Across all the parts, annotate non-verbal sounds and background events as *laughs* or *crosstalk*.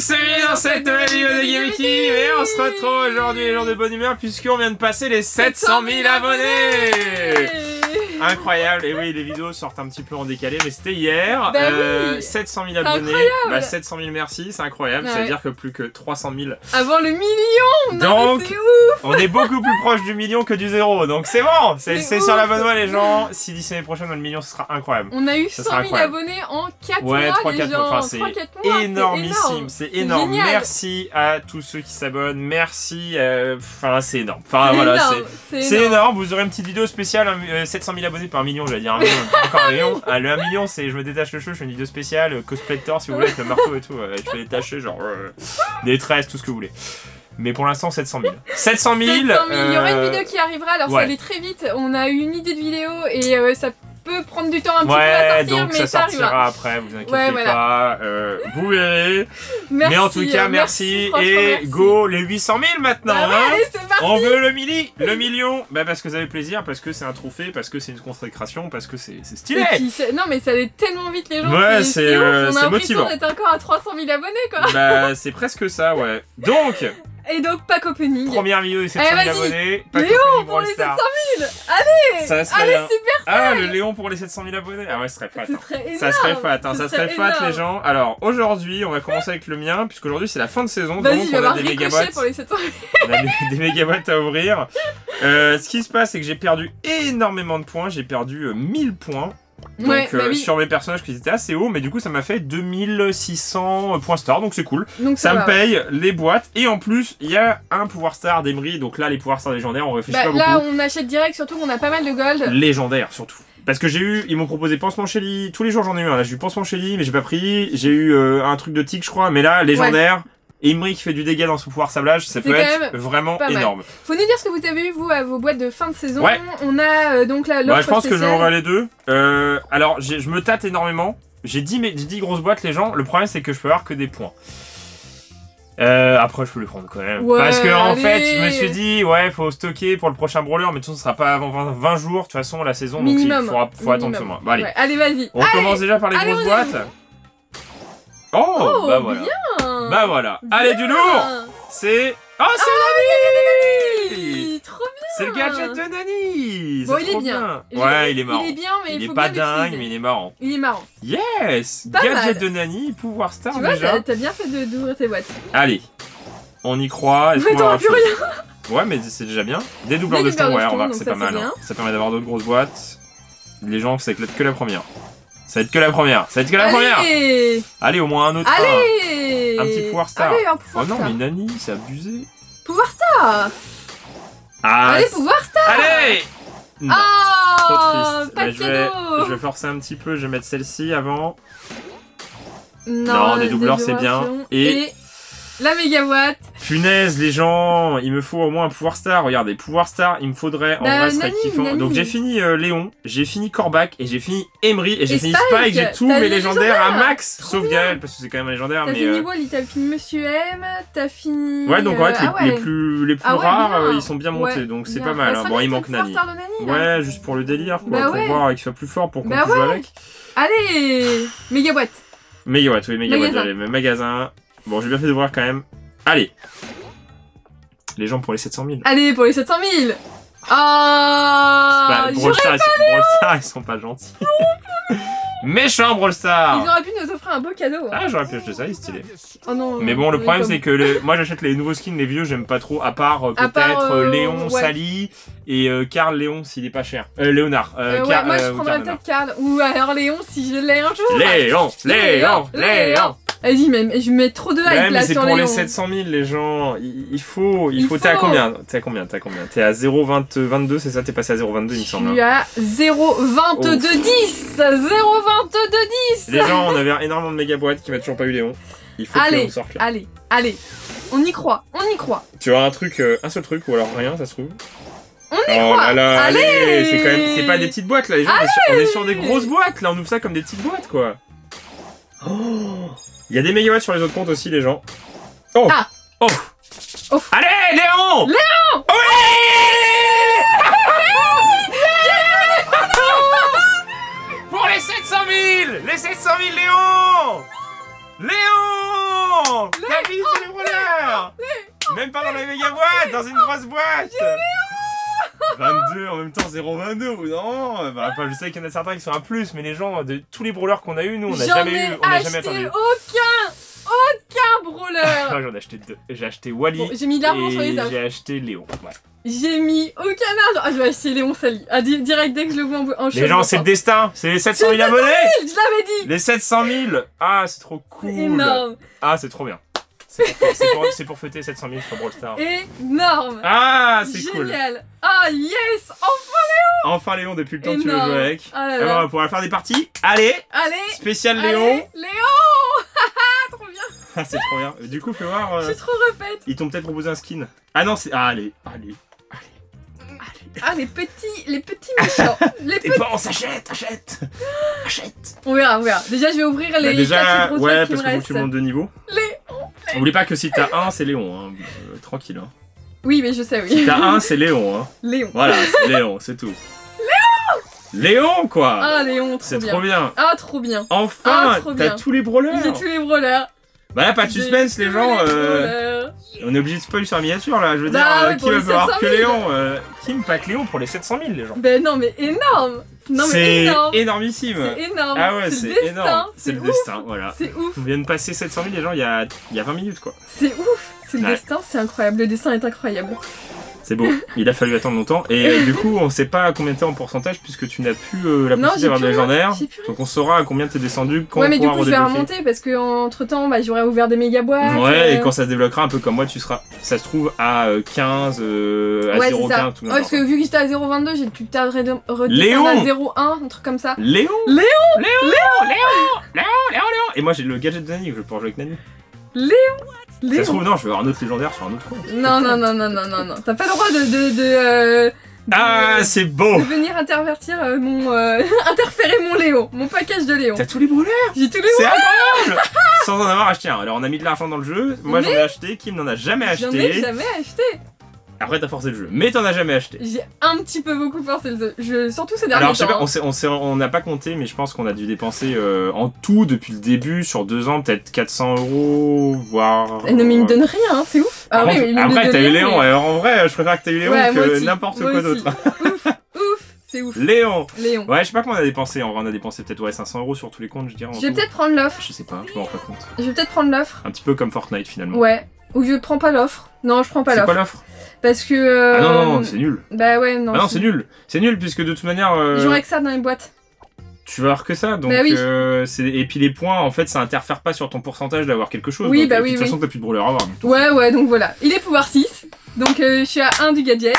c'est dans cette nouvelle vidéo de Gameki et on se retrouve aujourd'hui les jours de bonne humeur puisqu'on vient de passer les 700 000 abonnés Incroyable, et oui les vidéos sortent un petit peu en décalé mais c'était hier, Bah euh, oui. 700 000 C'est abonnés, bah 700 000 merci, c'est incroyable, ça veut Ouais. dire que plus que 300 000, Avant le million Non, Donc, ouf on est beaucoup plus proche du million que du zéro, donc c'est bon, c'est sur la bonne voie les gens, si d'ici l'année prochaine on a le million ce sera incroyable. On a eu Ça 100 sera 000 incroyable. abonnés en 4 Ouais, mois, 3 les 4 gens. mois, enfin c'est 3-4 mois, c'est énormissime, énorme. c'est énorme. génial. Merci à tous ceux qui s'abonnent, merci, euh, enfin c'est énorme. Enfin C'est voilà, énorme, c'est énorme. énorme, vous aurez une petite vidéo spéciale, euh, 700 000 abonnés par un million, j'allais dire un million, *laughs* encore un million. Ah, le 1 million, c'est je me détache le cheveu, je fais une vidéo spéciale, euh, cosplay de Thor si vous voulez, avec le marteau et tout, euh, je fais détacher, genre euh, des tresses, tout ce que vous voulez. Mais pour l'instant, 700 000. 700 000, 700 000. Il y aura une vidéo qui arrivera, alors ouais. ça allait très vite. On a eu une idée de vidéo et euh, ça peut prendre du temps un petit peu à sortir, donc mais ça ça sortira arrivera. après, vous inquiétez Ouais, voilà. pas, euh, vous verrez. Merci, *laughs* Mais en tout cas, euh, merci, et merci. go les 800 000 maintenant Bah ouais, hein. allez, parti On veut le milli, le million Bah parce que vous avez plaisir, parce que c'est un trophée, parce que c'est une consécration, parce que c'est stylé Et puis, c'est- non mais ça allait tellement vite les gens, Ouais, c'est euh, on a l'impression d'être encore à 300 000 abonnés quoi. Bah c'est presque ça, ouais. Donc, *laughs* Et donc pack opening. première vidéo des 700 000 Allez, vas-y. abonnés. Pas Léon pour les Brawl Stars. 700 000 Allez Ça serait Allez super Ah, le Léon pour les 700 000 abonnés Ah ouais, ce serait fat. Ce hein. serait Ça serait fat, hein, Ce ça serait serait fat énorme. les gens. Alors aujourd'hui, on va commencer avec le mien, puisqu'aujourd'hui c'est la fin de saison, donc on a des ricochet mégaboîtes. pour les 700 000. On a des, des à ouvrir. Euh, ce qui se passe, c'est que j'ai perdu énormément de points. J'ai perdu euh, 1000 points. Donc, Ouais, bah euh, sur mes personnages qui étaient assez hauts, mais du coup, ça m'a fait 2600 points star, donc c'est cool. Donc Ça me paye les boîtes. Et en plus, il y a un pouvoir star d'Emery. Donc là, les pouvoirs stars légendaires, on réfléchit Bah, pas là, beaucoup. on achète direct, surtout qu'on a pas mal de gold. Légendaire, surtout. Parce que j'ai eu, ils m'ont proposé pansement Shelly. Tous les jours, j'en ai eu un. Là, j'ai eu pansement Shelly, mais j'ai pas pris. J'ai eu euh, un truc de tic, je crois. Mais là, légendaire. Emery qui fait du dégât dans son pouvoir sablage, ça peut être vraiment énorme. Faut nous dire ce que vous avez eu, vous, à vos boîtes de fin de saison. Ouais. On a euh, donc la Bah, je pense que spéciale. j'aurai les deux. Euh, alors, je me tâte énormément. J'ai 10, mé- j'ai 10 grosses boîtes, les gens. Le problème, c'est que je peux avoir que des points. Euh, après, je peux les prendre quand même. Ouais, Parce que, en allez. fait, je me suis dit, ouais, faut stocker pour le prochain brawler, mais de toute façon, ce sera pas avant 20, 20 jours, de toute façon, la saison, donc il faudra, faut attendre ce mois. Allez. Ouais, allez, vas-y. On commence déjà par les allez, grosses boîtes. Oh, Oh, bah voilà. bien. Bah voilà. Allez, du lourd C'est... Oh, c'est Nani Trop bien. C'est le gadget de Nani Bon, C'est il est bien. Ouais, il est marrant. Il est bien, mais il, Il faut est pas dingue, mais il est marrant. Il est marrant. Yes Gadget de Nani, pouvoir star Tu vois, t'as bien fait d'ouvrir tes boîtes. Allez, on y croit. Mais t'auras plus chose Ouais, mais c'est déjà bien. Des doubleurs de jetons, ouais, on va que c'est pas mal. c'est hein. Ça permet d'avoir d'autres grosses boîtes. Les gens, être que la première. Ça va être que la première. Ça va être que la première. Allez Allez, au moins un autre. Allez Un petit pouvoir star. Allez, un un. pouvoir Oh non, star. mais Nani, c'est abusé. Pouvoir star Ah, Allez, pouvoir star Allez Non. Ah Trop triste. Pas Mais de je, vais, je vais forcer un petit peu, je vais mettre celle-ci avant. Non, Non, des doubleurs, c'est bien. Et... la méga boîte. Punaise, les gens, il me faut au moins un pouvoir star. Regardez, pouvoir star, il me faudrait. En Bah, vrai, Nani, kiffant. Nani. Donc j'ai fini euh, Léon, j'ai fini Corbac et j'ai fini Emery et j'ai fini Spike. J'ai tous mes légendaires à max, Trop sauf. Gaël parce que c'est quand même un légendaire. T'as fini euh, Wally, t'as fini Monsieur M, t'as fini. ouais, donc en fait, euh, les, ah ouais. les plus les plus Ah ouais, rares, bien. euh, ils sont bien montés, Ouais, donc c'est pas mal. Bah, hein. Bon, il manque Nani. Ouais, juste pour le délire, quoi, Bah pour voir qu'il soit plus fort pour qu'on Bah ouais. avec. Allez Méga boîte. Mais ouais, oui, méga Magasin. Bon, j'ai bien fait de voir quand même. Allez. Les gens pour les 700 000. Allez, pour les 700 000 Ah Bah, Brawl Stars, ils, ils sont pas gentils. Méchant Brawl Ils Stars auraient pu nous offrir un beau cadeau. hein. Ah, j'aurais pu acheter ça, il est stylé. Oh non. Mais bon, le problème, c'est que les- moi, j'achète les nouveaux skins, les vieux, j'aime pas trop, à part euh, peut-être euh, euh, Léon, ouais. Sally et euh, Karl Léon s'il est pas cher. Euh, Léonard. Ouais, moi je prendrais peut-être Karl. Ou alors Léon si je l'ai un jour. Léon, *laughs* Léon, Léon. Vas-y, même, je mets trop de hype Ouais, là mais c'est pour les Léon. 700 000, les gens. Il, faut, il, Il faut. T'es à combien? T'es à combien? T'es à combien? T'es à 0,22, c'est ça? T'es passé à 0,22, il me Je semble. suis hein. à 0,2210 0,2210 Les gens, on avait énormément de méga boîtes qui m'a toujours pas eu Léon. Il faut que Allez. Léon sorte là. Allez, allez, on y croit, on y croit. Tu as un truc, euh, un seul truc, ou alors rien, ça se trouve? On y Oh croit là là, allez, Allez C'est quand même, c'est pas des petites boîtes là, les gens, on est, sur, on est sur des grosses boîtes là, on ouvre ça comme des petites boîtes quoi. Oh Il y a des méga boîtes sur les autres comptes aussi, les gens. Oh. Ah. Oh. Oh. Allez, Léon. Léon. *laughs* Pour les 700 000 Les 700 000, Léon. Léon. Léon. T'as fini tous les Même pas dans la méga boîte, dans une grosse boîte 22 en même temps 0,22 ou non bah, enfin, Je sais qu'il y en a certains qui sont à plus, mais les gens, de tous les brûleurs qu'on a eu, nous on n'a jamais ai eu, on n'a jamais attendu. aucun Aucun brawler Moi *laughs* j'en ai acheté deux. J'ai acheté Wally Bon, J'ai mis de l'argent sur les j'ai acheté Léon. Ouais. J'ai mis aucun argent. Ah, je vais acheter Léon Sali. Ah, di- direct dès que je le vois en, en Les gens, c'est le destin, c'est les 700 000 abonnés Je l'avais dit Les 700 000 Ah, c'est trop cool énorme Ah, c'est trop bien. C'est pour, pour- fêter 700 000 sur Brawl Stars. Énorme Ah, c'est cool Génial Ah, yes Enfin Léon, depuis le temps que tu veux jouer avec. Ah là Alors, on va pouvoir faire des parties. Allez Allez Spécial Allez, Léon Léon *laughs* Trop bien Ah, c'est trop bien. Du coup, fais voir. euh, Je suis trop refaite ils t'ont peut-être proposé un skin. Ah non, c'est. Ah, allez, allez. Ah, les petits, les petits méchants *laughs* Les petits... pas, on s'achète, achète Achète On verra, on verra. Déjà, je vais ouvrir les Bah, Déjà, quatre ouais, parce que faut que tu montes de niveau. Léon Oublie pas que si t'as un, c'est Léon. Hein. Euh, tranquille. Hein. Oui, mais je sais, oui. Si t'as un, c'est Léon. Hein. Léon. Voilà, c'est Léon, c'est tout. Léon Léon, quoi Ah, Léon, trop C'est bien. trop bien. Ah, trop bien. Enfin, Ah, t'as tous les brawlers. J'ai tous les brawlers. Bah là, pas de suspense, les gens. euh. On est obligé de spoil sur la miniature là. Je veux Bah dire, euh, ouais, qui vouloir 700 que 000. Léon euh, Qui me pack Léon pour les 700 000, les gens Ben non, mais énorme Non, mais C'est énorme énormissime. C'est énorme Ah ouais, C'est c'est le destin énorme. C'est le destin, voilà. C'est ouf On vient de passer 700 000 les gens il y a, il y a 20 minutes quoi. C'est ouf C'est le Ouais. destin, c'est incroyable. Le destin est incroyable. C'est beau. Il a fallu attendre longtemps. Et euh, du coup, on sait pas à combien t'es en pourcentage puisque tu n'as plus euh, la possibilité d'avoir des légendaires. Donc on saura à combien t'es descendu quand ouais, on mais du coup, je vais remonter parce que entre temps, bah, j'aurais ouvert des méga boîtes. Ouais, et euh, quand ça se débloquera un peu comme moi, tu seras, ça se trouve, à euh, 15, euh, à Ouais, c'est 0,15, ça. tout Ouais, parce que vu que j'étais à 0,22, j'ai redem- Léon redescendre à 0,1, un truc comme ça. Léon Léon Léon Léon Léon Léon Léon Et moi j'ai le gadget de Nani je vais pouvoir jouer avec Nani. Ça Léon se trouve, non, je vais avoir un autre légendaire sur un autre compte. Non, non, non, non, non, non, non. T'as pas le droit de, de, de, euh, de- Ah, c'est beau de venir intervertir euh, mon... euh, *laughs* interférer mon Léon, mon package de Léon. T'as tous les brûleurs J'ai tous les C'est incroyable Sans en avoir acheté un. Alors on a mis de l'argent dans le jeu, moi j'en ai acheté, Kim n'en a jamais J'en ai acheté. jamais acheté. Après t'as forcé le jeu, mais t'en as jamais acheté. J'ai un petit peu beaucoup forcé le jeu. Je, surtout ces derniers Alors je sais pas, on hein. on n'a pas compté, mais je pense qu'on a dû dépenser euh, en tout depuis le début, sur deux ans, peut-être 400 euros, voire... Et ne mais il me donne rien, hein, c'est ouf. Ah me après t'as eu Léon, mais- alors en vrai je préfère que t'as eu Léon Ouais, que n'importe quoi d'autre. ouf, ouf, c'est ouf. Léon Léon. Ouais, je sais pas combien on a dépensé, en vrai on a dépensé peut-être ouais, 500 euros sur tous les comptes, je dirais. Je vais peut-être prendre l'offre. Je sais pas, je m'en rends pas compte. Je vais peut-être prendre l'offre. Un petit peu comme Fortnite finalement. Ouais. Ou je prends pas l'offre. Non, je prends pas C'est quoi l'offre. l'offre Parce que. euh, Ah non, non, non, c'est nul. Bah ouais, non. ah non, c'est nul. C'est nul puisque de toute manière, euh, J'aurais que ça dans les boîtes. tu vas avoir que ça. Donc, Bah oui. euh, c'est- et puis les points, en fait, ça interfère pas sur ton pourcentage d'avoir quelque chose. Oui, donc, bah et oui, De toute oui. façon, t'as plus de brûleur à avoir. donc. Ouais, ouais, donc voilà. Il est pouvoir 6. Donc euh, je suis à 1 du gadget.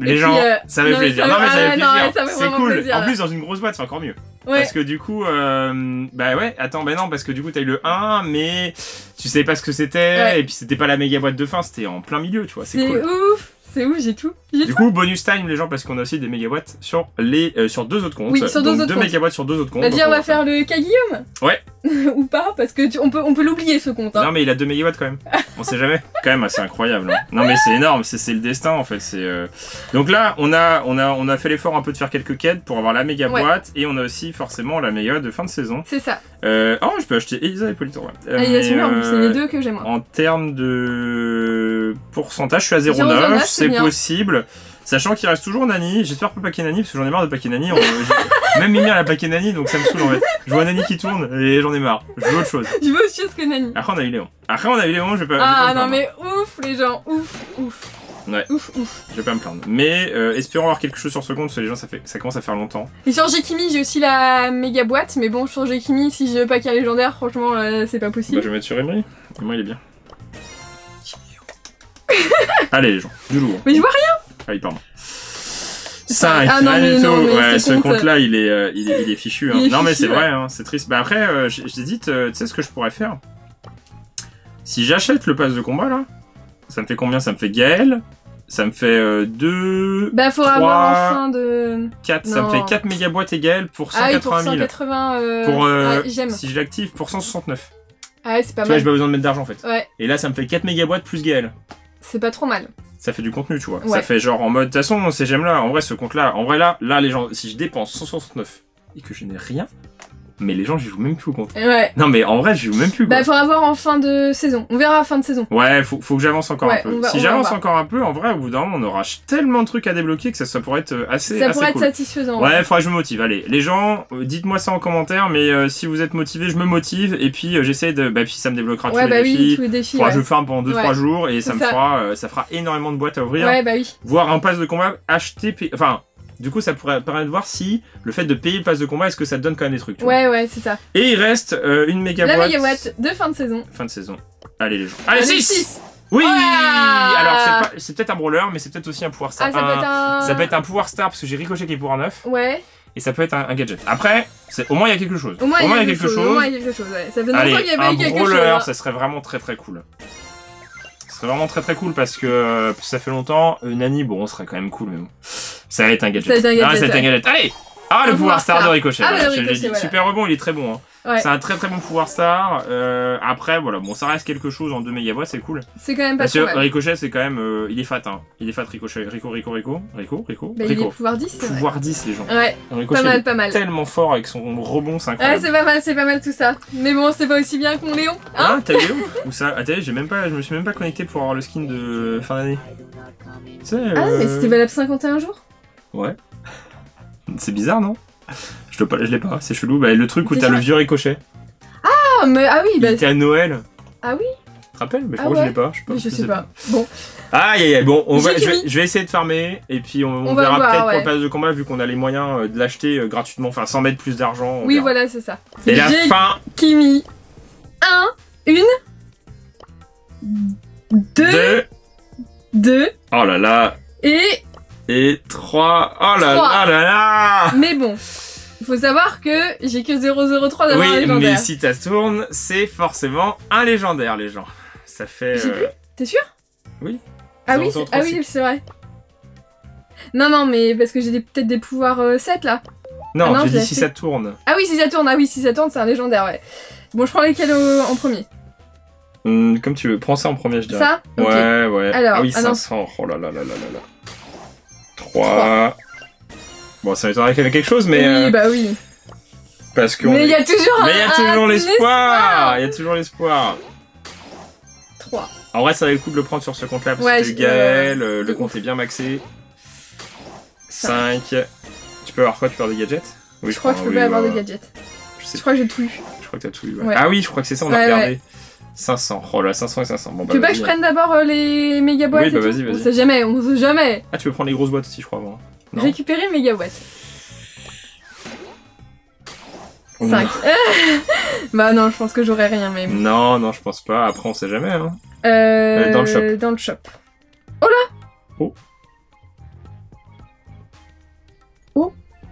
Les gens, puis, euh, ça fait non, plaisir. ça Non, mais ça ah, fait plaisir. fait C'est cool. plaisir, en plus, dans une grosse boîte, c'est encore mieux. Ouais. Parce que du coup, euh, bah ouais, attends, bah non, parce que du coup, t'as eu le 1, mais tu savais pas ce que c'était, Ouais. et puis c'était pas la méga boîte de fin, c'était en plein milieu, tu vois, c'est C'est cool. ouf. C'est ouf, j'ai tout. Du coup, bonus time, les gens, parce qu'on a aussi des méga boîtes sur les, euh, sur deux autres comptes. Oui, sur deux Donc, autres deux comptes. méga boîtes sur deux autres comptes. Bah donc dire, on va faire le cas Guillaume Ouais. *laughs* Ou pas, parce que tu- on peut, on peut l'oublier ce compte. Hein. Non mais il a 2 mégawatts quand même. On sait jamais. *laughs* Quand même, c'est incroyable. hein. Non mais c'est énorme, c'est c'est le destin en fait. C'est euh, donc là on a on a on a fait l'effort un peu de faire quelques quêtes pour avoir la méga Ouais. boîte et on a aussi forcément la méga de fin de saison. C'est ça. Euh, oh je peux acheter Elisa et Politor. ouais. Euh, Ah, il y a mais, celui-là en plus, c'est euh, les deux que j'aime. moi. En termes de pourcentage, je suis à 0,9, 0,9, c'est possible. Sachant qu'il reste toujours Nani, j'espère pas paquer Nani parce que j'en ai marre de paquer Nani. On- *laughs* Même Mimi elle a paqué Nani donc ça me saoule en fait. Je vois Nani qui tourne et j'en ai marre. Je veux autre chose. Je veux autre chose que Nani. Après on a eu Léon. Après on a eu Léon, je vais pas. Ah non mais ouf les gens, ouf, ouf. Ouais. Ouf, ouf. Je vais pas me plaindre. Mais euh, espérons avoir quelque chose sur ce compte parce que les gens ça fait ça commence à faire longtemps. Et sur Gekimi, j'ai aussi la méga boîte, mais bon, sur Gekimi, si je veux pas qu'il y légendaire, franchement, euh, c'est pas Bah, possible. je vais mettre sur Emery. Et moi il est bien. *laughs* Allez les gens, du lourd. Mais je vois Ah oui, pardon. 5, Ah non, mais non, mais ouais, ce ce compte- compte-là, il, est, euh, il, est, il est fichu. hein. Il est non, mais fichu, c'est ouais. vrai, hein, c'est triste. Bah après, euh, j- j'hésite, euh, tu sais ce que je pourrais faire? Si j'achète le pass de combat, là, ça me fait combien? Ça me fait Gaël, ça me fait 2, Bah, faudra Trois. avoir en fin de. 4, ça me Non. fait 4 méga boîtes et Gaël pour Ah oui, pour 180 000. 180. Euh... Pour, euh, ah, J'aime. si je l'active, pour 169. Ah ouais, c'est pas Tu vois, mal. j'ai pas besoin de mettre d'argent en fait. Ouais, Et là, ça me fait 4 méga boîtes plus Gaël. C'est pas trop mal. Ça fait du contenu, tu vois. Ouais. Ça fait genre en mode, de toute façon, ces gemmes là, en vrai, ce compte là, en vrai là, là, les gens, si je dépense 169 et que je n'ai rien, mais les gens, j'y joue même plus au compte. Ouais. Non, mais en vrai, j'y joue même plus. Quoi. Bah, faudra voir en fin de saison. On verra en fin de saison. Ouais, faut, faut que j'avance encore Ouais, un peu. va- si j'avance encore un peu, en vrai, au bout d'un moment, on aura tellement de trucs à débloquer que ça, ça pourrait être euh, assez, ça assez pourrait cool. être satisfaisant. Ouais, faudrait que je me motive. Allez, les gens, euh, dites-moi ça en commentaire, mais euh, si vous êtes motivés, je me motive, et puis euh, j'essaie de. Bah, puis ça me débloquera Ouais, tous bah les oui, défis. tous les défis. Faudra Ouais. que je le farme pendant 2-3 Ouais. jours, et ça me fera, euh, ça fera énormément de boîtes à ouvrir. ouais, bah oui. Voir un pass de combat pay- Enfin. Du coup, ça pourrait permettre de voir si le fait de payer le pass de combat, est-ce que ça te donne quand même des trucs. tu vois. Ouais, ouais, c'est ça. Et il reste euh, une méga La boîte. méga boîte de fin de saison. Fin de saison. Allez les gens. Allez, Allez, 6 six. Oui Alors c'est pas- c'est peut-être un brawler, mais c'est peut-être aussi un pouvoir star. Ah, ça peut être un. ça peut être un pouvoir star parce que j'ai ricochet qui est pouvoir 9 Ouais. et ça peut être un, un gadget. Après, c'est- au moins il y a quelque chose. Au moins, il y a quelque chose. Au moins, il y a quelque chose. Ouais. Ça fait Allez, longtemps qu'il y avait un eu quelque brawler, chose. hein. ça serait vraiment très très cool. Ce serait vraiment très très cool parce que euh, ça fait longtemps. Euh, Nani, bon, on serait quand même cool, mais bon. Ça va être un gadget. Ça va être un Ah, gadget, ça va être un ouais. gadget. Allez Ah, le pouvoir star de ricochet. Ah, voilà, ricochet, voilà. Super rebond, il est très bon. Hein. Ouais. C'est un très très bon pouvoir star. Euh, après, voilà, bon, ça reste quelque chose en 2 mégabois, c'est cool. C'est quand même pas Parce que. Ricochet, c'est quand même. euh, il est fat, hein. Il est fat, Ricochet. Rico, Rico, Rico. Rico, Rico. Bah, il Rico. est pouvoir 10, c'est vrai. Pouvoir 10, les gens. Ouais, Ricochet, pas mal, pas mal. tellement fort avec son rebond, c'est Ouais, incroyable. c'est pas mal, c'est pas mal tout ça. Mais bon, c'est pas aussi bien que mon Léon. Hein ah, t'as vu où Où ça Attends, j'ai même pas, je me suis même pas connecté pour avoir le skin de fin d'année. Ah, euh, mais c'était valable 51 jours Ouais. C'est bizarre, non? Je, dois pas, l'ai pas, c'est chelou. Bah, le truc où t'as le vieux ricochet. Ah, mais ah oui, bah. était à Noël. Ah oui Tu te rappelles? Mais Ah pourquoi ouais je l'ai pas Je sais pas. Je sais pas. Bon, Aïe aïe aïe, bon, on va, J'ai je, vais, je vais essayer de farmer et puis on, on On va verra peut-être ouais. pour le pass de combat vu qu'on a les moyens euh, de l'acheter euh, gratuitement, enfin sans mettre plus d'argent. oui, verra. voilà, c'est ça. Et la fin Kimi. 1, 1, 2, de. 2 Oh là là et. Et 3. Oh là Trois. là là là Mais bon, il faut savoir que j'ai que 003 d'avoir un Oui, mais légendaire. si ça tourne, c'est forcément un légendaire, les gens. Ça fait. J'ai euh, T'es sûr? Oui. Ah oui, 003, c'est- ah oui, c'est- vrai. Non, non, mais parce que j'ai des- peut-être des pouvoirs euh, 7 là. Non, Ah non, je je l'ai si fait. ça tourne. Ah oui, si ça tourne, ah oui, si ça tourne, c'est un légendaire, ouais. Bon, je prends lesquels au- en premier Hum, comme tu veux, prends ça en premier, je dirais. Ça? Ok. Ouais, ouais. Alors, ah oui, ah non. 500. Oh là là là là là là. 3. Bon, ça m'étonnerait qu'il y avait quelque chose, mais. oui, euh, bah oui. Parce que. Mais il y a toujours Mais il y a toujours l'espoir Il y a toujours l'espoir 3. En vrai, ça valait le coup de le prendre sur ce compte-là, parce Ouais, que Gaël, euh, le ouf. compte est bien maxé. 5. Tu peux avoir quoi? Tu peux avoir des gadgets? Oui, Je crois que je peux oui, pas avoir ouais, des gadgets. Je sais Je crois que j'ai tout eu. Je crois que t'as tout eu. ouais. Ah oui, je crois que c'est ça, on a regardé. 500. Oh là, 500 et 500. Bon, bah, tu veux pas que je prenne d'abord euh, les méga boîtes Oui, bah, vas-y, vas-y. On sait jamais, on sait jamais. Ah, tu veux prendre les grosses boîtes aussi, je crois, avant. Non. Récupérer méga boîtes. Oh, *laughs* 5. bah non, je pense que j'aurais rien, mais. Non, non, je pense pas. Après, on sait jamais. Hein. Euh, dans le shop. Dans le shop.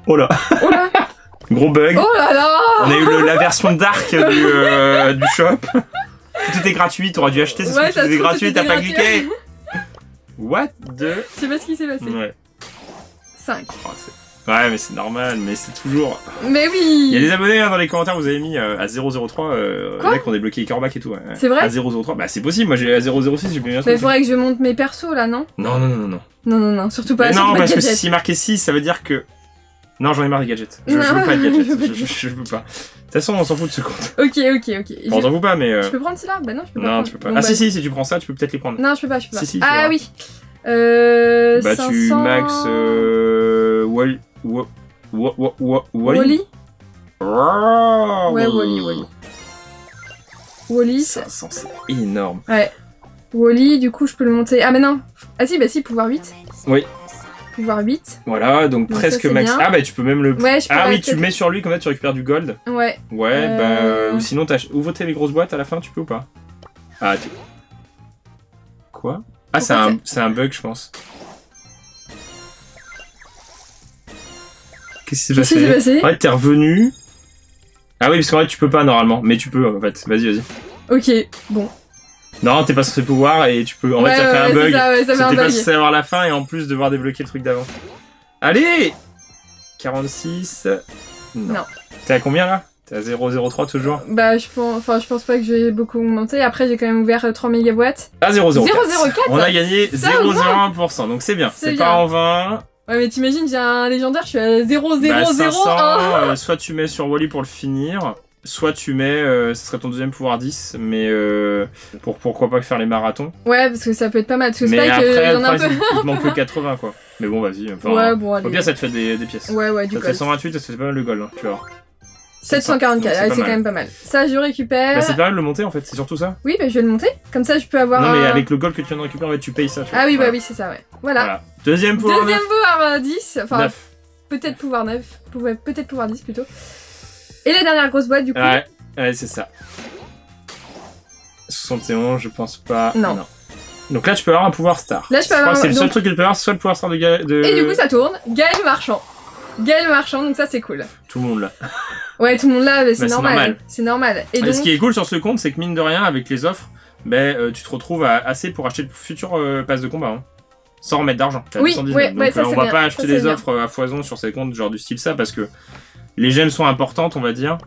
Oh là, Oh là *laughs* gros bug. Oh là là On a eu le- la version dark du, euh, du shop. *laughs* Tout était gratuit, t'aurais dû acheter, ça se Ouais, tout était gratuit, t'as pas cliqué. *laughs* What the Je sais pas ce qui s'est passé. Ouais. 5. Oh, c'est- ouais, mais c'est normal, mais c'est toujours. Mais oui Il y a des abonnés hein, dans les commentaires, vous avez mis euh, à 003. Euh, Quoi les mecs ont débloqué les corebacks et tout. ouais. C'est vrai À 003, bah c'est possible, moi j'ai à 006, j'ai bien Mais trouvé. il faudrait que je monte mes persos là, non? Non, non, non, non. non. Non, non, surtout pas. Mais non, parce que gadgets. s'il marquait 6, ça veut dire que. Non, j'en ai marre des gadgets. Je, Non, veux pas de *laughs* je veux gadgets. pas de je, je- je veux pas. De toute façon, on s'en fout de ce compte. *laughs* Ok, ok, ok. Je, Enfin, on s'en fout pas, mais. euh, je peux prendre cela? Bah non, je peux pas. Non, prendre. tu peux pas. Bon, ah, bah, si, si, si tu prends ça, tu peux peut-être les prendre. Non, je peux pas, je peux pas. Si, si, ah oui. Euh. bah, 500... tu max. Euh. Wall. Wa- wa- wa- wa- Wally Wally Ouais, Wally, Wally. Wally, c'est- 500, c'est énorme. Ouais. Wally, du coup, je peux le monter. Ah, mais non. Ah, si, bah si, pouvoir 8. Oui. Pouvoir 8. Voilà, donc Donc presque ça, max. bien. Ah, bah tu peux même le. Ouais, je peux Ah oui, tu le mets sur lui, comme ça tu récupères du gold. Ouais. Ouais, Euh. bah. Ou sinon, t'as. Ouvre tes les grosses boîtes à la fin, tu peux ou pas? Ah, tu. Quoi? Ah, c'est un, c'est un bug, je pense. Qu'est-ce qui s'est Qu'est-ce qui s'est passé? Passé En fait, t'es revenu. Ah oui, parce qu'en fait, tu peux pas normalement, mais tu peux en fait. Vas-y, vas-y. Ok, bon. Non, t'es pas censé pouvoir et tu peux. En ouais, fait, ça fait un bug. C'était pas censé avoir la fin et en plus devoir débloquer le truc d'avant. Allez 46. Non. Non. T'es à combien là? T'es à 003 toujours? Bah, je pense, enfin, je pense pas que je vais beaucoup augmenter. Après, j'ai quand même ouvert euh, 3 méga boîtes. Ah 004. 004 On a gagné Ça 0,01%, donc c'est bien. C'est pas en vain. Ouais, mais t'imagines, j'ai un légendaire, je suis à 0, 0, Bah, 0, 500, 1. euh, soit tu mets sur Wally pour le finir, soit tu mets, euh, ce serait ton deuxième pouvoir 10, mais euh, pour, pourquoi pas faire les marathons. Ouais, parce que ça peut être pas mal. Parce que mais après, euh, le un problème, peu. te manque *laughs* que 80 quoi. Mais bon, vas-y. Enfin, ouais, bon, Au allez. pire, ça te fait des, des pièces. Ouais, ouais, du ça te coup. fait 128 et ça fait pas mal de gold, hein, tu vois. 744, Donc, c'est quand même pas mal. Ça, je récupère. Bah, c'est pas mal de le monter en fait, c'est surtout ça. Oui, bah, je vais le monter. Comme ça, je peux avoir. non, mais un- avec le gold que tu viens de récupérer, en fait, tu payes ça. Tu vois. Ah oui, bah oui, c'est ça, ouais. Voilà. Voilà. Deuxième pouvoir Deuxième pouvoir euh, 10. Enfin, 9. peut-être pouvoir 9. Pouvoir- Peut-être pouvoir 10 plutôt. Et la dernière grosse boîte, du coup. Ouais, ouais c'est ça. 71, je pense pas. Non. Donc là, tu peux avoir un pouvoir star. Là, je peux avoir- c'est le seul donc- truc que tu peux avoir, c'est soit le pouvoir star de, Ga- de... Et du coup, ça tourne. Gaël Marchand. Gaël Marchand, donc ça, c'est cool. Tout le monde là. Ouais, tout le monde là, mais c'est Bah, normal. C'est normal. Et Et donc. ce qui est cool sur ce compte, c'est que mine de rien, avec les offres, ben, euh, tu te retrouves à assez pour acheter le futur euh, pass de combat. hein. Sans remettre d'argent. Oui, 219. ouais, Donc ouais, ça, euh, on c'est va bien. pas Ça, acheter des offres euh, à foison sur ces comptes, genre du style ça, parce que les gemmes sont importantes, on va dire.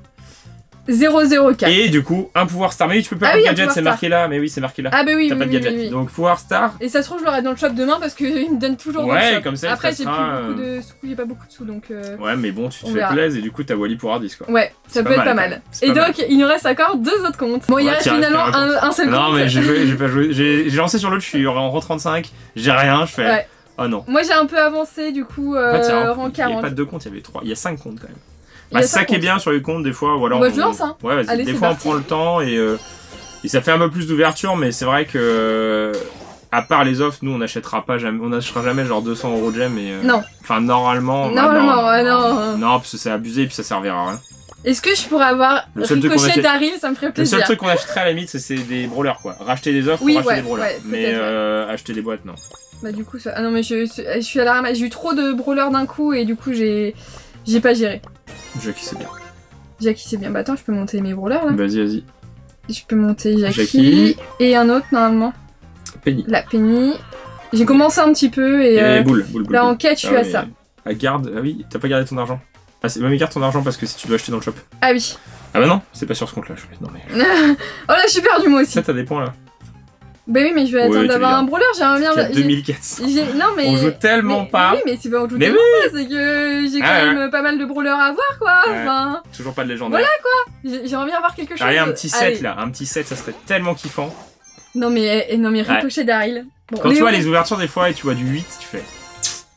004. Et du coup, un pouvoir star. Mais oui, tu peux pas Ah avoir oui, gadget, c'est marqué là. Mais oui, c'est marqué là. Ah, bah oui, T'as oui, pas de gadget. Donc pouvoir star. Et ça se trouve, je l'aurai dans le shop demain parce qu'il me donne toujours dans Ouais, le shop. comme ça, il Après, j'ai plus beaucoup euh, de sous, j'ai pas beaucoup de sous donc. euh, Ouais, mais bon, tu te fais plaisir et du coup, t'as Wally pour Hardis quoi. Ouais, ça peut pas être pas mal. Et pas donc, il nous reste encore deux autres comptes. Bon, il reste finalement un seul Non, compte. mais j'ai joué, j'ai pas joué. J'ai lancé sur l'autre, je suis en rang 35. J'ai rien, je fais. Ouais. Oh non. Moi, j'ai un peu avancé du coup, En fait, il y a euh, rang il y avait 40. pas de deux comptes, il y avait trois. Il y a cinq comptes quand même. Bah, c'est ça qui est bien sur les comptes des fois, ou alors. Bah, je on- lance, hein. Ouais, vas-y. Allez, Des fois, parti. on prend le temps et, euh, et ça fait un peu plus d'ouverture, mais c'est vrai que. euh, À part les offres, nous on n'achètera pas jamais, on n'achètera jamais genre 200 euros de gem et. euh, Non. Enfin, normalement. bah, Normalement, ouais, non. Non, parce que c'est abusé et puis ça servira à rien. Est-ce que je pourrais avoir Le seul Ricochet Ça me ferait Le plaisir. seul truc qu'on achèterait à la limite, c'est- des brawlers quoi. Racheter des offres Oui, pour acheter ouais, des brawlers. ouais, mais ouais. euh, acheter des boîtes, non. Bah, du coup, ça... ah non, mais je, je suis à la ramasse. J'ai eu trop de brawlers d'un coup et du coup, j'ai j'ai pas géré. Jackie, c'est bien. Jackie, c'est bien. Bah, attends, je peux monter mes brawlers là. Vas-y, vas-y. Je peux monter Jackie, Jackie. et un autre normalement. Penny. La Penny. J'ai commencé un petit peu et, Et euh, boule, boule, boule. là en quête, je suis Ah à oui. ça. Ah, garde. Ah oui, t'as pas gardé ton argent. Ah, c'est... bah, mais garde ton argent parce que si tu dois acheter dans le shop. Ah oui. Ah bah non, c'est pas sur ce compte là. Non mais. *laughs* oh là, je suis perdu moi aussi. Ça, t'as des points là. Bah oui, mais je vais attendre d'avoir un brawler. J'aimerais bien. T'as j'ai- 2400. j'ai- Non mais. On joue tellement mais- pas. Oui, mais c'est pas on joue Mais tellement pas, c'est que j'ai quand Ah, même pas mal de brawlers à voir quoi. Ouais. Enfin, Toujours pas de légendaire. j'ai- j'aimerais bien avoir quelque chose. Allez, un petit set là. Un petit set, ça serait tellement kiffant. Non mais, eh, non mais ricochet Daryl. Bon, Quand tu vois les ouvertures des fois et tu vois du 8, tu fais.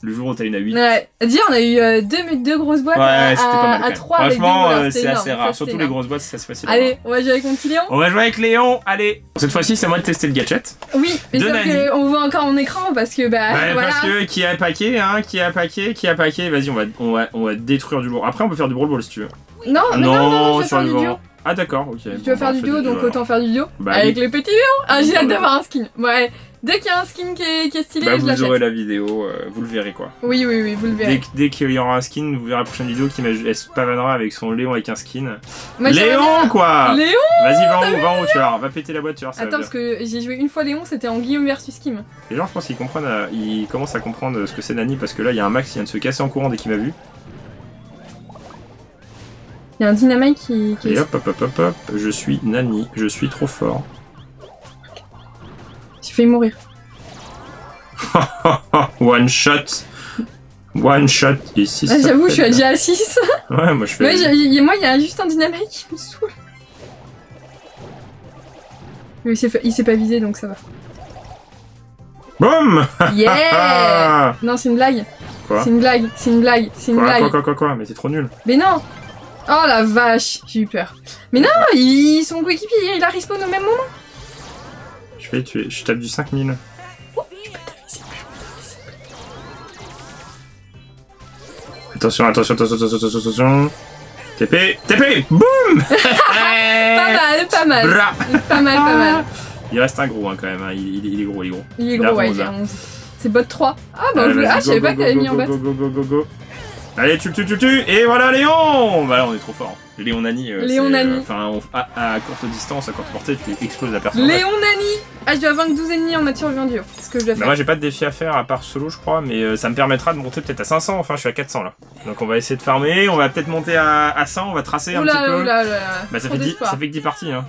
Le jour où t'as une à 8. Ouais. Dis, on a eu euh, deux, deux grosses boîtes Ouais, à, c'était pas mal. à, à même. 3 avec deux Franchement, euh, c'est assez ça, rare. Surtout les grosses boîtes, c'est assez facile. à. Allez, on va jouer avec mon petit Léon On va jouer avec Léon, allez Cette fois-ci, c'est moi de tester le gadget. Oui, mais Nani. qu'on voit encore mon écran parce que bah Ouais, voilà. parce que qui a paquet, hein, qui a paquet, qui a paquet, vas-y, on va, on, va, on va détruire du lourd. Après, on peut faire du brawl ball si tu veux. Non, mais non, non, non, je vais du duo. Ah, d'accord, ok. Tu Bon, bah, faire on du duo, donc autant faire du duo. Bah, avec oui. le petit Léon. Ah, j'ai hâte Bah, d'avoir un skin. Ouais, dès qu'il y a un skin qui est, qui est stylé, Bah, je vous aurez la vidéo, euh, vous le verrez quoi. Oui, oui, oui, vous le verrez. dès qu'il y aura un skin, vous verrez la prochaine vidéo qui se pavanera avec son Léon avec un skin. Moi, Léon quoi Léon Vas-y, va en haut, va en haut, tu voir, va péter la boîte, tu ça va Attends, parce que j'ai joué une fois Léon, c'était en Guillaume versus Kim. Les gens, je pense qu'ils comprennent, euh, ils commencent à comprendre ce que c'est Nani parce que là, il y a un Max qui vient de se casser en courant dès qu'il m'a vu. Il y a un dynamite qui, qui Et hop, hop, hop, hop, hop, je suis Nani, je suis trop fort. J'ai failli mourir. *laughs* One shot. One shot. Ici, Ah, J'avoue, je suis déjà à 6. *laughs* Ouais, moi je fais. Ouais, moi, il y a juste un dynamite qui me saoule. Mais il s'est fait- pas visé, donc ça va. Boum *laughs* Yeah Ah Non, c'est une blague. Quoi C'est une blague, c'est une blague, c'est une Quoi, blague. quoi, quoi, quoi, quoi, mais t'es trop nul. Mais non Oh la vache, j'ai eu peur. Mais non, il, son coéquipier, il a respawn au même moment. Je vais tuer, je tape du 5000. Attention, attention, attention, attention, attention, attention. TP, TP, boum *laughs* Pas mal, pas mal. Bra. Pas mal, pas mal. Il reste un gros hein, quand même, hein. il, il- il est gros, il est gros. Il est gros, ouais, 11, il est hein. 11. C'est bot 3. Ah bah, je, ah, je savais pas que t'avais mis en bot. go, go, go, go, go. Allez, tu, tu, tu, tu, et voilà Léon Bah là, on est trop fort. Léon Nani, euh, Léon Nani. euh, Enfin, à, à courte distance, à courte portée, tu exploses la personne. Léon Nani Ah, je dois vaincre 12 ennemis en matière en duo. C'est ce que je dois Bah faire. moi j'ai pas de défi à faire à part solo je crois mais euh, ça me permettra de monter peut-être à 500 enfin je suis à 400 là donc on va essayer de farmer on va peut-être monter à, à 100 on va tracer un petit peu oula, oula. bah ça fait, 10, d'espoir. ça fait que 10 parties hein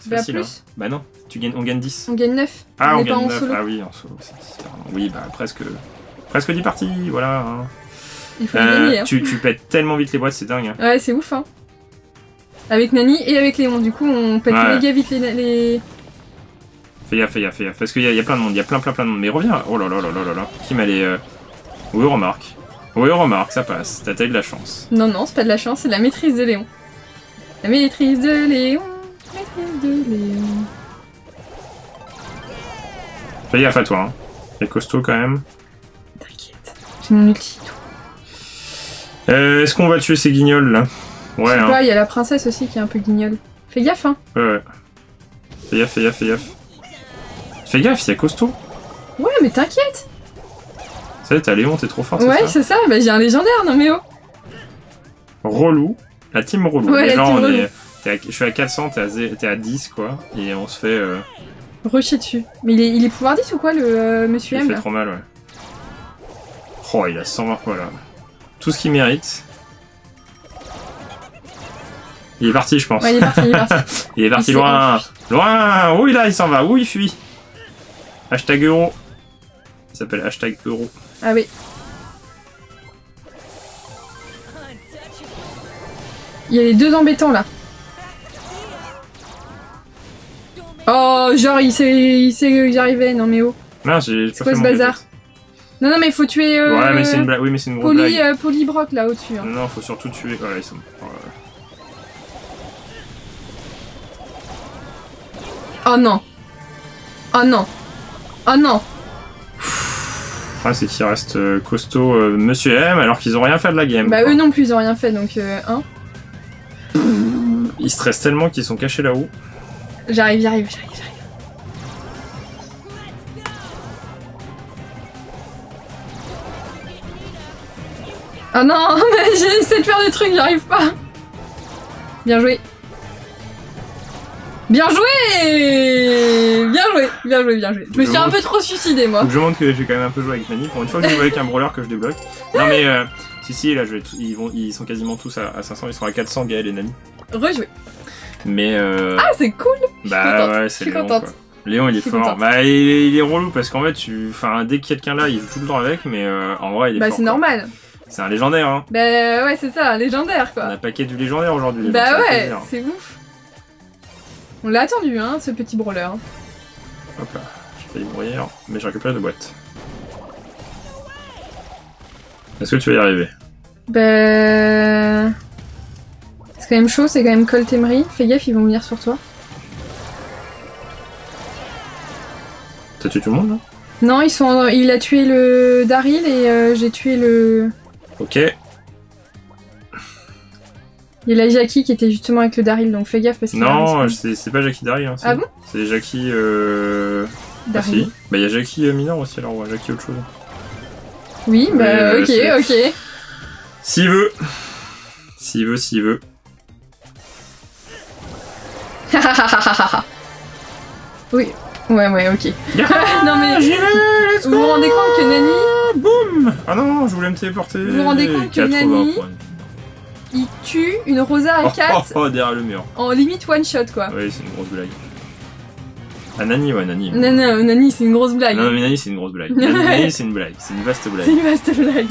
c'est Bah, facile plus. hein. bah non tu gagnes, on gagne 10 On gagne 9. ah on on, gagne en 9 solo. ah oui en solo c'est 10 pardon. oui bah presque presque 10 parties, voilà. hein. Il faut Euh, gagner. Hein. tu, tu pètes tellement vite les boîtes, c'est dingue. hein. Ouais, c'est ouf, hein. Avec Nani et avec Léon, du coup, on pète Ouais. méga vite les. les... Fais gaffe, fais gaffe, fais gaffe. Parce qu'il y, a- il y a plein de monde, il y a plein, plein, plein de monde. Mais reviens. Oh là là là là là là. Qui m'a les. euh, Oui, remarque. Oui, remarque, ça passe. T'as t'as eu de la chance. Non, non, c'est pas de la chance, c'est de la maîtrise de Léon. La maîtrise de Léon. Maîtrise de Léon. Fais gaffe à toi, hein. T'es costaud quand même. T'inquiète, j'ai mon ulti. Euh, Est-ce qu'on va tuer ces guignols là? Ouais, Je sais hein. pas, il y a la princesse aussi qui est un peu guignole. Fais gaffe, hein. Ouais, ouais. Fais gaffe, fais gaffe, fais gaffe. Fais gaffe, il a costaud. Ouais, mais t'inquiète. Ça y est, t'as Léon, t'es trop fort, c'est Ouais, c'est ça, bah j'ai un légendaire, non mais oh. Relou. La team relou. Ouais, la team on relou. est- à- je suis à 400, t'es à, à 10 quoi. Et on se fait. Euh, Rusher dessus. Mais il est, il est pouvoir 10 ou quoi, le euh, monsieur il M fait là trop mal, ouais. Oh, il a 120. Voilà. Tout ce qu'il mérite. Il est parti, je pense. Ouais, il est parti, il est parti. *laughs* Il est parti Il s'est loin. Loin. Où il a Il s'en va. Où il fuit Hashtag euro. Il s'appelle hashtag euro. Ah oui. Il y a les deux embêtants là. Oh, genre il sait, il j'y arrivais, non mais oh. Non, j'ai j'ai C'est pas quoi fait ce mon bazar. Non, non, mais il faut tuer. Euh, Ouais, mais c'est une blague. Oui, mais c'est une grosse Poly, blague. euh, Polybrock là au-dessus. hein. Non, faut surtout tuer. Voilà, ils sont. Oh non. Oh non. Oh non. Problème, c'est qu'il reste euh, costaud euh, Monsieur M alors qu'ils ont rien fait de la game. Bah quoi. eux non plus ils ont rien fait donc euh, hein. Ils stressent tellement qu'ils sont cachés là-haut. J'arrive, j'arrive, j'arrive, j'arrive. Oh non, *laughs* mais j'essaie de faire des trucs, j'arrive pas. Bien joué. Bien joué Bien joué, bien joué, bien joué. Je me suis un peu trop suicidé moi. Je montre que j'ai quand même un peu joué avec Nani. Pour une fois que je joue avec un brawler que je débloque. Non mais euh, si si là je vais ils vont ils sont quasiment tous à, à 500, ils sont à 400 Gaël et Nani. Rejoué. Mais euh, Ah c'est cool bah ouais je c'est suis Léon contente. quoi. Léon il est fort. contente. Bah il est, il est relou parce qu'en fait tu enfin dès qu'il y a quelqu'un là il joue tout le temps avec mais euh, en vrai il est Bah fort. c'est quoi. normal. C'est un légendaire hein. Bah ouais c'est ça, légendaire On quoi. a paquet du légendaire aujourd'hui. Bah ouais, c'est ouf. On l'a attendu hein, ce petit brawler. Hop là, j'ai failli mourir, mais j'ai récupéré deux boîtes. Est-ce que tu vas y arriver? Ben. C'est quand même chaud, c'est quand même Colt Emery. Fais gaffe, ils vont venir sur toi. T'as tué tout le monde là? Non, ils sont. Il a tué le Daryl et euh, j'ai tué le. Ok. Il y a la Jackie qui était justement avec le Daryl, donc fais gaffe parce qu'il Non, a c'est pas Jackie Daryl. Hein. Ah bon? C'est Jackie. Euh... Ah Daryl. si. Bah y'a Jackie euh, mineur aussi alors, ouais, Jackie autre chose. Oui, bah Ouais, ok, ok. S'il veut S'il veut, s'il veut. *laughs* oui, ouais, ouais, ok. Yeah *laughs* non mais. Vous vous rendez compte que Nani, Boum Ah non, je voulais me téléporter. Vous vous rendez compte que 80 Nani- il tue une Rosa Oh, à 4 oh, oh, derrière le mur. en limite one shot quoi. Oui, c'est une grosse blague. Ah, Nani, ouais, Nani. Non, non, Nani, c'est une grosse blague. Non, mais Nani, c'est une grosse blague. Nani, c'est une blague. C'est une vaste C'est blague. une vaste blague.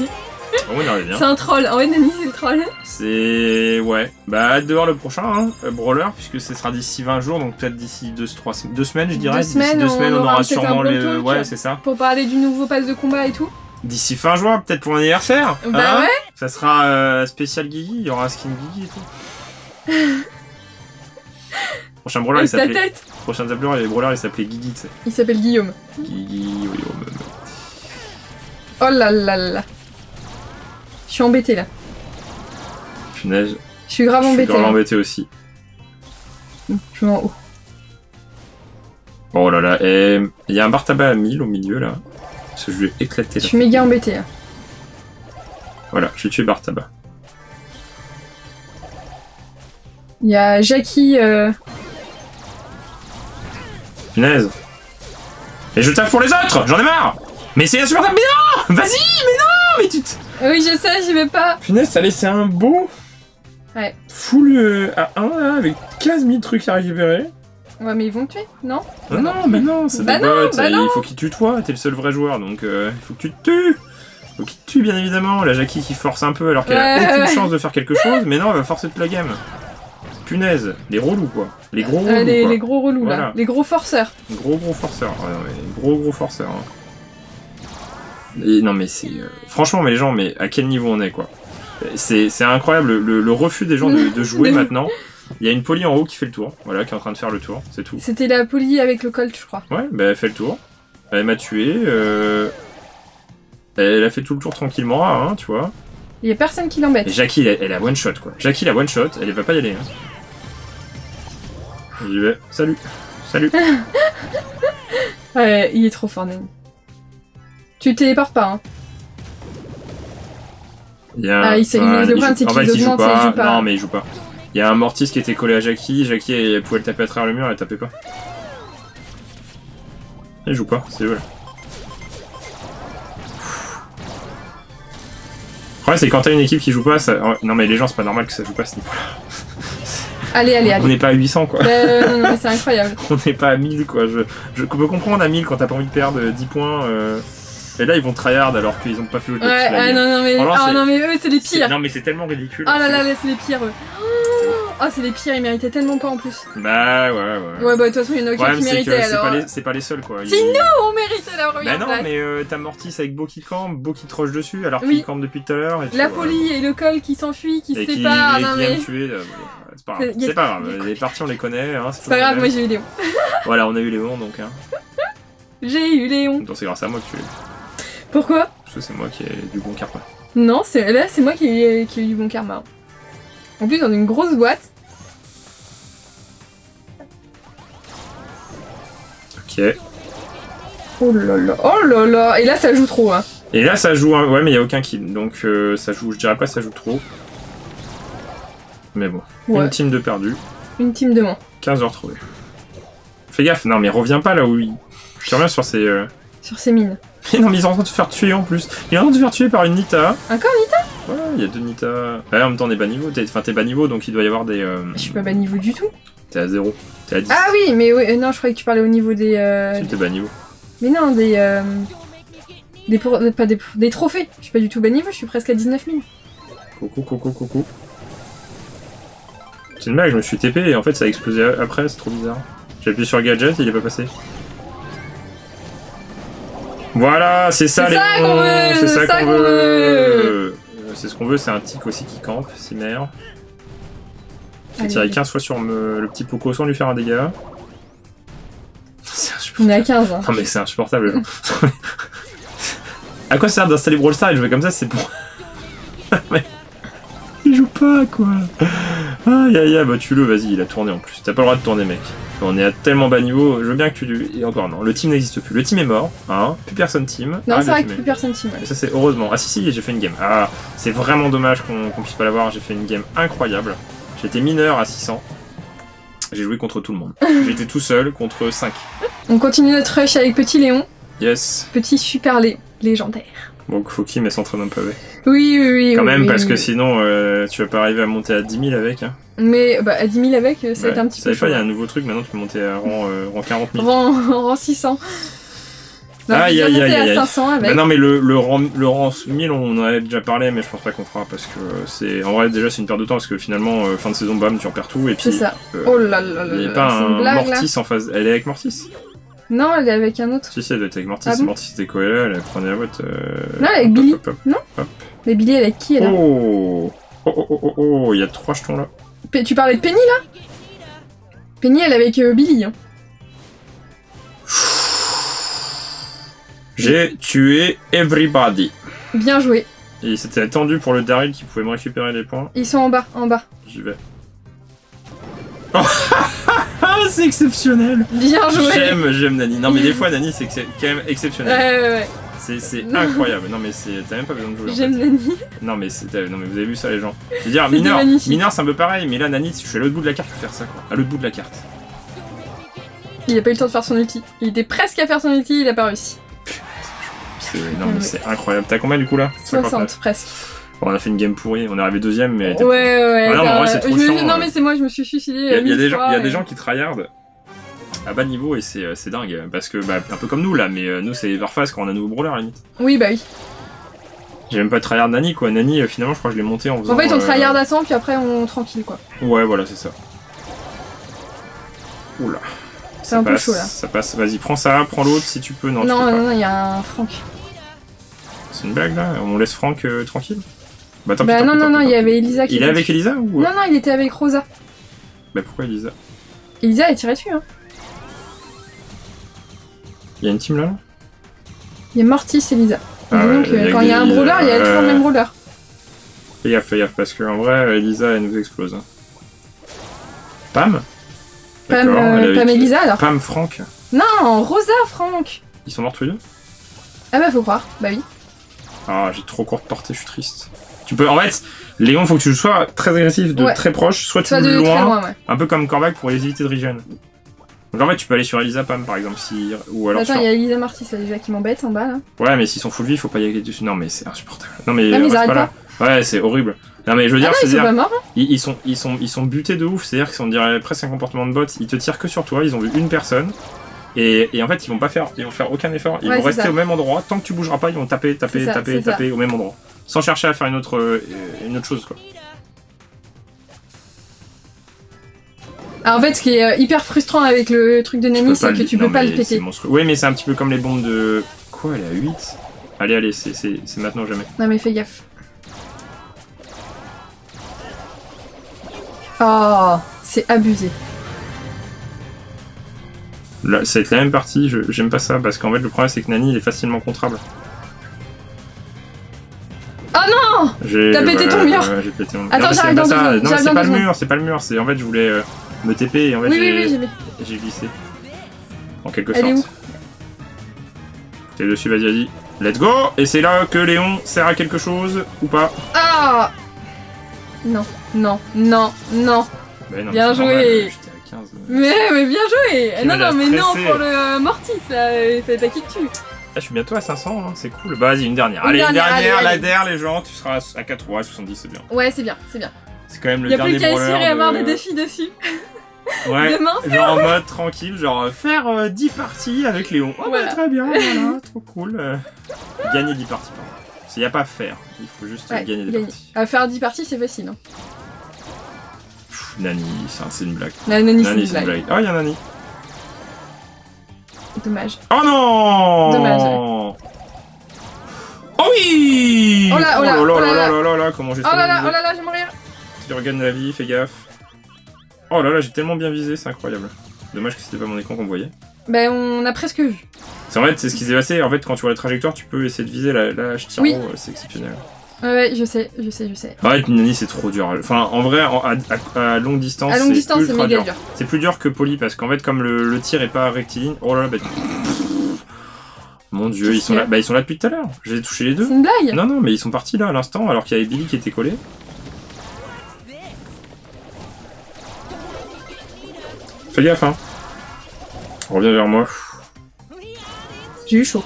C'est un troll. Ah ouais, Nani, c'est le troll. C'est. Ouais. Bah, hâte de voir le prochain, hein, euh, Brawler, puisque ce sera d'ici 20 jours, donc peut-être d'ici 2 trois sem- deux semaines, je dirais. Deux D'ici semaines, deux on semaines, on aura aura sûrement les. Ouais, c'est ça. Pour parler du nouveau pass de combat et tout. D'ici fin juin, peut-être pour l'anniversaire. Bah hein ouais. Ça sera euh, spécial Guigui, il y aura un skin Guigui et tout. *laughs* Prochain brawler, il s'appelait. Prochain brawler, il brawler, il s'appelait Guigui, tu sais. Il s'appelle Guillaume. Guigui, oh, là là là. Je suis embêtée là. Punaise. Je suis grave Je suis grave là. embêté aussi. Je suis en haut. Oh là là, et il y a un bar tabac à 1000 au milieu là. Parce que je lui ai éclaté Je suis méga embêtée là. Voilà, j'ai tué bar tabac. Il y a Jackie. euh, Punaise. Et je taffe pour les autres, j'en ai marre Mais c'est insupportable, mais non Vas-y, mais non Mais tu te... Oui, je sais, j'y vais pas. Punaise, ça laissé un beau... Ouais. Full euh, à 1 là, avec 15 000 trucs à récupérer. Ouais, mais ils vont me tuer, non Non, non, mais non, c'est Bah des non, bots, bah il faut qu'ils tuent toi, t'es le seul vrai joueur, donc euh, il faut que tu te tues Faut qu'il te tue, bien évidemment. La Jackie qui force un peu alors qu'elle a Ouais, aucune ouais. chance de faire quelque chose, mais non, elle va forcer toute la game. Punaise, les relous quoi. Les gros relous Euh, les, quoi. les gros relous là. Les gros forceurs. Gros gros forceurs. Ouais, non, mais gros gros forceurs. hein. Et non mais c'est... euh, Franchement, mais les gens, mais à quel niveau on est quoi C'est c'est incroyable le, le refus des gens de, de *laughs* jouer maintenant. Il y a une poly en haut qui fait le tour. Voilà, qui est en train de faire le tour. C'est tout. C'était la poly avec le colt, je crois. Ouais, bah elle fait le tour. Elle m'a tué. euh, Elle a fait tout le tour tranquillement, hein, tu vois. Il y a personne qui Et l'embête. Jackie, elle, elle a one shot quoi. Jackie, la one shot, elle va pas y aller. Hein. J'y vais. Salut. Salut. *laughs* Ouais, il est trop fort, Nani. Tu te téléportes pas, hein. Il y a un... Ah, il s'est- il il il joue il joue pas. Non, mais il joue pas. Il y a un Mortis qui était collé à Jackie. Jackie, elle pouvait le taper à travers le mur, elle tapait pas. Il joue pas, c'est voilà. Le problème, c'est quand t'as une équipe qui joue pas, ça... Non, mais les gens, c'est pas normal que ça joue pas à ce niveau-là. *laughs* Allez, allez, On allez. n'est pas à 800, quoi. Euh, non, non, c'est incroyable. *laughs* On n'est pas à 1000, quoi. Je, je peux comprendre à 1000 quand t'as pas envie de perdre 10 points. euh, Et là, ils vont tryhard alors qu'ils ont pas fait le Ouais, ah, non, non, mais, ah, non, mais eux, c'est les pires. Non, mais c'est tellement ridicule. Ah là là, là, c'est les pires, eux. Oh, c'est les pires, ils méritaient tellement pas en plus. Bah, ouais, ouais. Ouais, bah, de toute façon, il y en a aucun qui méritait alors. pas, les, c'est pas les seuls, quoi. C'est Ils- On méritait la Bah première non, place. mais euh, t'as Mortis avec Beau qui campe, Beau qui rush dessus alors qu'il campe depuis tout à l'heure. La poly et le col qui s'enfuit, qui se qui, séparent. et Non, qui tuer. euh, c'est pas grave. C'est- pas grave. Les parties, on les connaît. Hein, C'est pas grave, moi j'ai eu Léon. *laughs* Voilà, on a eu Léon, donc. Hein. *laughs* J'ai eu Léon. Donc c'est grâce à moi que tu l'as eu. Pourquoi? Parce que c'est moi qui ai du bon karma. Non, c'est là, c'est moi qui ai, qui ai eu du bon karma. En plus, dans une grosse boîte. Ok. Oh là là, oh là là. Et là, ça joue trop, hein. Et là, ça joue. un- Ouais, mais il y a aucun kill. Donc euh, ça joue. Je dirais pas ça joue trop. Mais bon. Ouais, Une team de perdu. une team de moins. 15 heures retrouvées. Fais gaffe. Non, mais reviens pas là où il. Tu reviens sur ces. euh, Sur ces mines. Mais *laughs* non, mais ils sont en train de te faire tuer en plus. Ils sont en train de te faire tuer par une Nita. Encore Nita? Ouais, il y a deux Nita. Ouais, en même temps, on est bas niveau. T'es- Enfin, t'es bas niveau, donc il doit y avoir des. euh, Je suis pas bas niveau du tout. T'es à 0. T'es à 10. Ah oui, mais euh, non, je croyais que tu parlais au niveau des. euh, Si, t'es bas niveau. Mais non, des. euh, Des, pour- pas des, des trophées. Je suis pas du tout bas niveau, je suis presque à 19 000. Coucou, coucou, coucou. C'est une blague, je me suis TP et en fait ça a explosé après, c'est trop bizarre. J'ai appuyé sur gadget, il est pas passé. Voilà, c'est ça C'est les ça qu'on bons, veut, C'est ça qu'on veut. Euh, C'est ce qu'on veut, c'est un tic aussi qui campe, si mère. J'ai Allez, allez. 15 fois sur me- le petit Poco sans lui faire un dégât. C'est On est à 15. Hein. Non mais c'est insupportable *laughs* à quoi ça sert d'installer Brawl Stars et jouer comme ça C'est pour... *laughs* Il joue pas quoi Aïe aïe aïe, bah tue-le, vas-y, il a tourné en plus. T'as pas le droit de tourner mec. On est à tellement bas niveau, je veux bien que tu... Et encore non, le team n'existe plus. Le team est mort, hein, plus personne team. Non, c'est vrai que plus personne team. ouais. Et ça c'est heureusement. Ah si si, j'ai fait une game. Ah, c'est vraiment dommage qu'on qu'on puisse pas l'avoir, j'ai fait une game incroyable. J'étais mineur à 600. J'ai joué contre tout le monde. *laughs* J'étais tout seul contre 5. On continue notre rush avec Petit Léon. Yes. Petit super lé légendaire. Donc faut qu'il mais s'entraîne un peu avec. Oui, oui, oui. Quand oui, même, oui, parce oui. que sinon, euh, tu vas pas arriver à monter à 10 000 avec. Hein. Mais bah, à 10 000 avec, euh, ça va être un petit Tu peu il y a un nouveau truc, maintenant tu peux monter à rang, euh, rang 40 000. Rang, rang 600. Non, aïe, à aïe, aïe. 500 avec. Bah non, mais le, le, rang, le rang 1000, on en avait déjà parlé, mais je pense pas qu'on fera parce que c'est. En vrai, déjà, c'est une perte de temps parce que finalement, euh, fin de saison, bam, tu en perds tout. Et puis, C'est ça. euh, Oh là là là il n'y a pas un blague là. Mortis en face. Elle est avec Mortis Non, elle est avec un autre. Si, si, elle doit être avec Mortis. Ah bon Mortis était collé là, elle prenait la boîte. Euh... Non, elle est avec hop, Billy. hop, hop. Mais Billy, elle est avec qui elle Oh Oh, oh, oh, oh, oh, il y a trois jetons là. Tu parlais de Penny là? Penny, elle est avec euh, Billy. Hein. J'ai tué everybody. Bien joué. Et c'était attendu pour le Daryl qui pouvait me récupérer les points. Ils sont en bas, en bas. J'y vais. Oh *laughs* c'est exceptionnel Bien joué. J'aime, j'aime Nani. Non mais des fois Nani c'est quand même Ouais, exceptionnel. ouais, ouais. C'est, c'est incroyable. Non mais c'est, t'as même pas besoin de jouer. en J'aime fait. Nani. Non mais non mais vous avez vu ça les gens. Je veux dire mineur, mineur c'est un peu pareil, mais là Nani, si je suis à l'autre bout de la carte, je peux faire ça quoi. À l'autre bout de la carte. Il a pas eu le temps de faire son ulti. Il était presque à faire son ulti, il a pas réussi. Mais c'est incroyable. T'as combien du coup là? 60 presque. Bon, on a fait une game pourrie. On est arrivé deuxième, mais. Ouais, ouais, ouais. Ah non, mais en vrai, c'est trop je me- chiant, Non, mais c'est moi, je me suis suicidé. Il y a, y des gens, fois, y a et- des gens qui tryhardent à bas niveau et c'est, euh, c'est dingue parce que bah, un peu comme nous là, mais euh, nous c'est Varfast quand on a un nouveau brawler à la limite. Oui, bah oui. J'ai même pas tryhard Nani quoi. Nani, euh, finalement, je crois que je l'ai monté en faisant. En fait, on tryhard à 100, puis après on tranquille quoi. Ouais, voilà, c'est ça. Oula. C'est un peu chaud là. Ça passe. Vas-y, prends ça, prends l'autre si tu peux. Non, tu Non, peux non, il y a un Franck. C'est une blague là On laisse Franck euh, tranquille Bah Bah non, non, non, il y avait. Elisa qui Il est était avec. Elisa ou Non, non, il était avec Rosa. Bah pourquoi Elisa? Elisa est tirée dessus, hein. Il y a une team là Il y a Mortis et Elisa. Ah Donc, ouais, euh, quand il y a un brawler, il y a toujours le euh, même brawler. Fais gaffe, fais gaffe, parce que en vrai, Elisa elle nous explose. hein. Pam? Pam, euh, elle Pam Elisa alors. Pam, Franck Non, Rosa, Franck. Ils sont morts tous les deux? Ah bah faut croire. Bah oui. Ah, j'ai trop courte portée, je suis triste. Tu peux, en fait, Léon, faut que tu sois très agressif de Ouais. très proche, soit tu Soit de loin, loin, ouais. un peu comme Corbac pour les éviter de regen. Donc en fait, tu peux aller sur Elisa Pam par exemple, si. Ou alors Attends, sur. il y a Elisa Mortis là, déjà qui m'embête en bas là. Ouais, mais s'ils sont full vie, faut pas y aller dessus. Non, mais c'est insupportable. Non, mais, Ah, mais ils reste arrêtent là. Ouais, c'est horrible. Non, mais je veux Ah dire, non, ils sont c'est-à-dire, pas morts. hein. ils, ils sont, ils, sont, ils sont butés de ouf, c'est-à-dire qu'ils sont, on dirait presque un comportement de bot. Ils te tirent que sur toi, ils ont vu une personne. Et, et en fait, ils vont pas faire, ils vont faire aucun effort. Ils Ouais, vont c'est rester ça. au même endroit. Tant que tu bougeras pas, ils vont taper, taper, C'est ça, taper, c'est ça. taper au même endroit. Sans chercher à faire une autre, euh, une autre chose, quoi. Alors, en fait, ce qui est euh, hyper frustrant avec le truc de peux c'est que tu non, peux pas le péter. Oui, mais c'est un petit peu comme les bombes de. Quoi, elle est à 8 Allez, allez, c'est maintenant ou jamais. Non mais fais gaffe. Oh, c'est abusé. Là, ça va être la même partie, j'aime pas ça, parce qu'en fait, le problème, c'est que Nani, il est facilement contrable. T'as pété ton mur. j'ai pété mon mur. Attends, j'arrive pas dans ça. Non, c'est pas le mur, c'est pas le mur, c'est en fait, je voulais euh, me TP et en fait, Oui, j'ai oui, glissé. En quelque Elle est sorte. T'es dessus, vas-y, vas-y. Let's go Et c'est là que Léon sert à quelque chose, ou pas? Ah Non, non, non, non. Bah non, Bien normal, joué. À 15. Mais, mais bien joué Non, non, mais non pour le euh, Mortis, là, euh, pas qui tue. Ah, je suis bientôt à 500, hein, c'est cool. Bah, vas-y, une dernière. Une allez, une dernière, dernière, allez, la allez. DER, les gens, tu seras à 4 ouais, 70, c'est bien. Ouais, c'est bien, c'est bien. C'est quand même le dernier plus qu'à essayer et avoir de- des défis dessus. *laughs* Ouais, Demain, genre en mode tranquille, genre euh, faire euh, 10 parties avec Léon. Oh, bah, Voilà. très bien, voilà, *laughs* trop cool. Euh, gagner 10 parties, pardon. Il n'y a pas à faire, il faut juste Ouais, gagner des gagner. parties. À faire 10 parties, c'est facile. Hein. Pff, Nani, c'est un- c'est une blague. La Nani, c'est Nani, une c'est une blague. blague. Oh, il y a Nani. Dommage. Oh non Dommage. Oh oui Oh là, oh là, là oh là là là. là là là, comment j'ai Oh là là, oh là là, je vais mourir. Tu regardes la vie, fais gaffe. Oh là là, j'ai tellement bien visé, c'est incroyable. Dommage que c'était pas mon écran qu'on voyait. Ben, on a presque vu. C'est en fait, c'est ce qui s'est passé. En fait, quand tu vois la trajectoire, tu peux essayer de viser la, la hache tire Oui. c'est exceptionnel. Ouais, ouais, je sais, je sais, je sais. En fait, Nani, c'est trop dur. Enfin, en vrai, en- à, à- à longue distance, À longue c'est distance, c'est ultra méga dur. dur. C'est plus dur que Poly parce qu'en fait, comme le, le tir est pas rectiligne, oh là là, bah, mon dieu, ils sont là, bah, ils sont là depuis tout à l'heure. J'ai touché les deux. C'est une blague Non, non, mais ils sont partis là à l'instant alors qu'il y avait Billy qui était collé. Fais gaffe, hein. Reviens vers moi. J'ai eu chaud.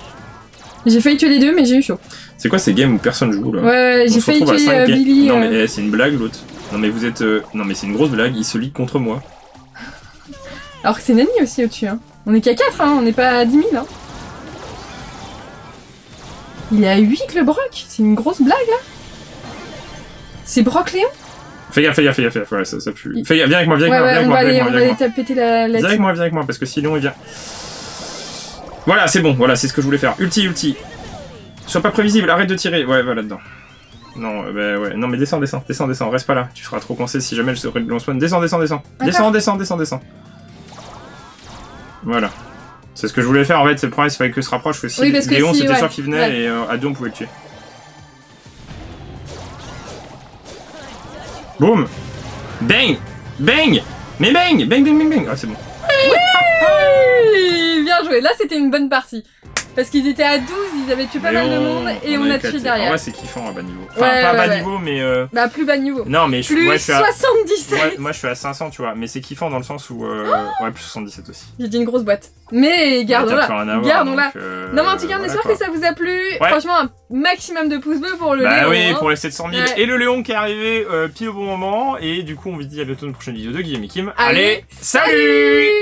J'ai failli tuer les deux, mais j'ai eu chaud. C'est quoi ces games où personne joue là Ouais, j'ai failli tuer Billy. Non, euh, mais eh, c'est une blague l'autre. Non, mais vous êtes. euh, Non, mais c'est une grosse blague, il se lie contre moi. Alors que c'est Nani aussi au-dessus. Hein. On est qu'à 4, hein, on n'est pas à 10 000. Hein. Il est à 8 le Brock C'est une grosse blague là C'est Brock Léon Fais gaffe, fais gaffe, fais gaffe, fais gaffe, ouais, ça, ça pue. Fais gaffe, viens avec moi, viens Ouais, avec moi, ouais, viens avec moi, viens on va aller la, la Viens avec moi, viens avec moi, parce que sinon il vient. Voilà, c'est bon, voilà, c'est ce que je voulais faire. Ulti, ulti. Sois pas prévisible, arrête de tirer. Ouais, va là-dedans. Non, euh, bah ouais, non, mais descends, descends, descends, descends, reste pas là. Tu seras trop coincé si jamais je serai de long spawn. Descends, descends, descends. Descends, descends, descends, descends. Voilà. C'est ce que je voulais faire en fait, c'est le problème, c'est qu'il fallait que se rapproche. parce que si Oui, parce que Léon, si, c'était ouais, sûr qu'il venait ouais. et euh, à deux, on pouvait le tuer. Boum Bang Bang Mais bang Bang, bang, bang, bang Ah, c'est bon. Oui, Bien joué, là c'était une bonne partie. Parce qu'ils étaient à 12, ils avaient tué pas mal de Léon, monde et on, a tué En derrière. vrai, c'est kiffant à bas niveau. Enfin, Ouais, pas ouais, bas ouais. niveau, mais. euh, Bah plus bas niveau. Non, mais je, Plus ouais, je suis à. 77 Ouais, moi, je suis à 500, tu vois. Mais c'est kiffant dans le sens où. euh, Ouais, plus 77 aussi. J'ai dit une grosse boîte. Mais gardons-la. Gardons-la. euh, Non mais en tout cas, on espère que ça vous a plu. Franchement, un maximum de pouces bleus pour le Bah Léon, oui, hein. pour les 700 000. Ouais. Et le Léon qui est arrivé euh, pile au bon moment. Et du coup, on vous dit à bientôt dans une prochaine vidéo de Guillaume et Kim. Allez, salut